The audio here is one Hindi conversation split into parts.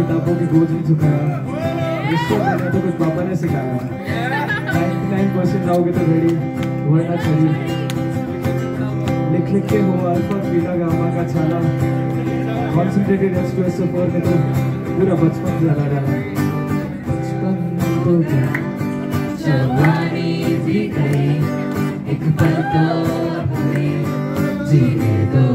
किताबों की गोद नहीं झुकाया इसको मैंने तो कुछ पापा ने सिखाया। नाइन्टी नाइन परसेंट रहोगे तो घड़ी वरना छड़ी लिख लिख के हो अल्फ़ा, बीटा, गामा का छाला कॉन्सेंट्रेटेड टू एस फोर में तो पूरा बचपन जला डाला बचपन तो क्या? जवानी भी गई एक पल तो अपने जीने दो।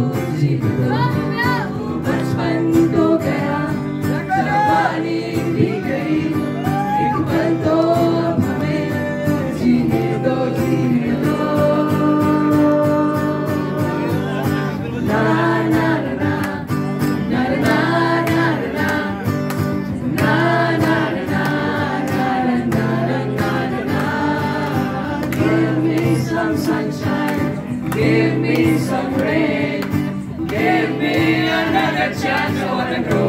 Me some sunshine, give me some rain, give me another chance. I wanna grow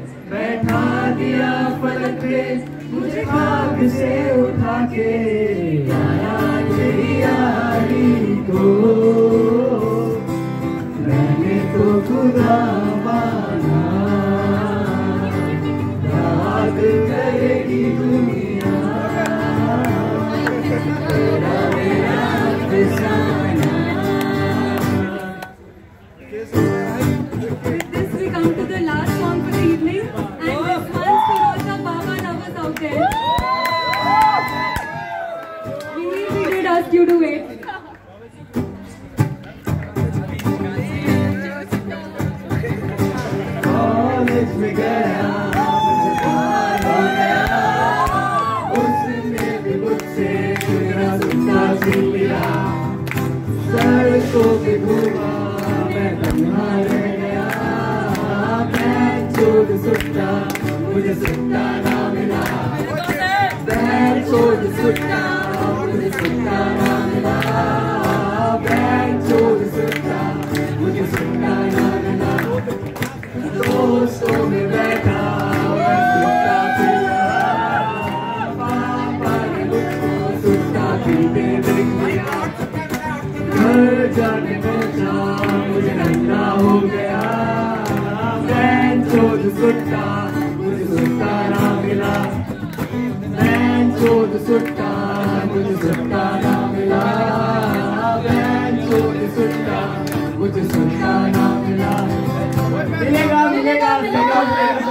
बैठा दिया पलक पे, मुझे खाक से उठा के। आया तेरी यारी को। मैंने तो खुदा माना ask you to wait. College में गया उसने भी मुझसे सुना सुना सुन लिया सर को भी घूमा मैं तन्हा रह गया मैं छोड़ सुनता मुझे सुनता ना मिला मैं छोड़ सुनता जाने पहुँचा मुझे नंगा हो गया। मैं चोर सुट्टा मुझे सुट्टा ना मिला मैं चोर सुट्टा मुझे सुट्टा ना मिला मैं चोर सुट्टा मुझे सुट्टा ना मिला मिलेगा मिलेगा मिलेगा